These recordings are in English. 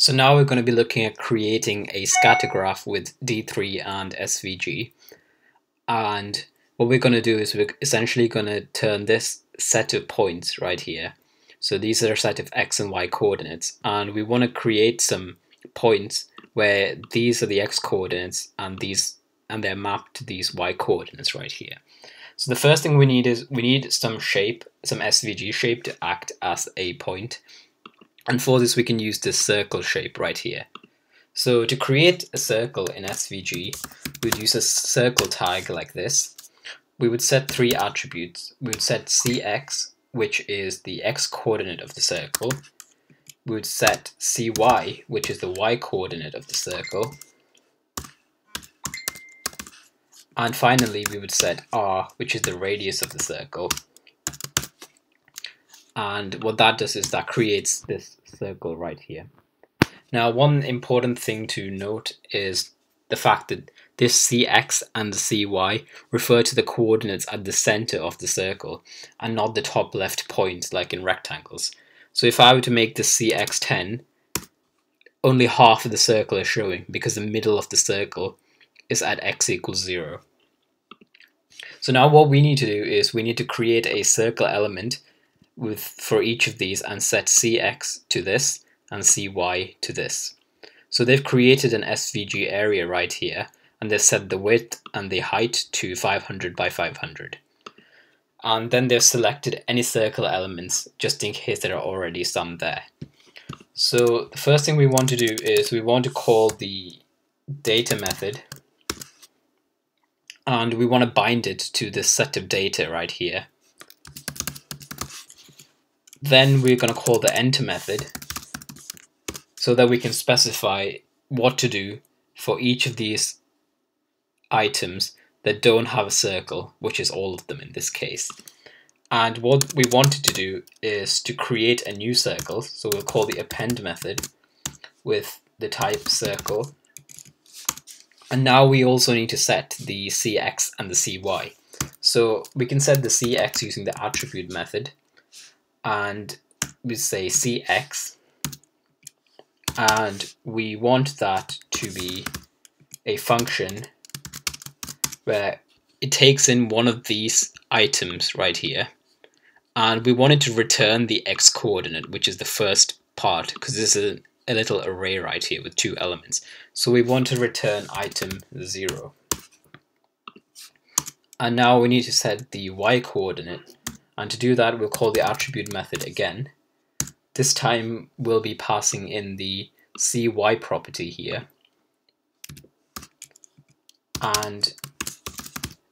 So now we're going to be looking at creating a scatter graph with D3 and SVG. And what we're going to do is we're essentially going to turn this set of points right here. So these are a set of x and y coordinates. And we want to create some points where these are the x coordinates and these and they're mapped to these y coordinates right here. So the first thing we need is we need some shape, some SVG shape to act as a point. And for this, we can use this circle shape right here. So to create a circle in SVG, we'd use a circle tag like this. We would set three attributes. We would set Cx, which is the x coordinate of the circle. We would set Cy, which is the y coordinate of the circle. And finally, we would set r, which is the radius of the circle. And what that does is that creates this circle right here. Now, one important thing to note is the fact that this cx and the cy refer to the coordinates at the center of the circle and not the top left point like in rectangles. So if I were to make this cx 10, only half of the circle is showing because the middle of the circle is at x equals 0. So now what we need to do is we need to create a circle element with for each of these and set cx to this and cy to this. So they've created an SVG area right here and they've set the width and the height to 500 by 500. And then they've selected any circle elements just in case there are already some there. So the first thing we want to do is we want to call the data method and we want to bind it to this set of data right here. Then we're going to call the enter method so that we can specify what to do for each of these items that don't have a circle, which is all of them in this case. And what we wanted to do is to create a new circle, so we'll call the append method with the type circle. And now we also need to set the cx and the cy. So we can set the cx using the attribute method, and we say cx and we want that to be a function where it takes in one of these items right here. And we wanted to return the x coordinate which is the first part because this is a, a little array right here with two elements. So we want to return item 0 and now we need to set the y coordinate and to do that, we'll call the attribute method again. This time we'll be passing in the cy property here. And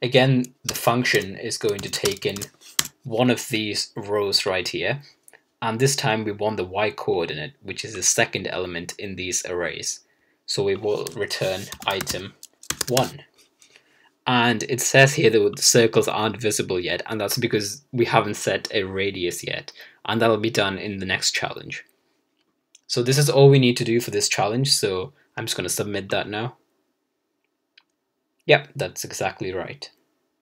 again, the function is going to take in one of these rows right here. And this time we want the y coordinate, which is the second element in these arrays. So we will return item 1 and it says here that the circles aren't visible yet and that's because we haven't set a radius yet and that'll be done in the next challenge. So this is all we need to do for this challenge so I'm just going to submit that now. Yep, that's exactly right.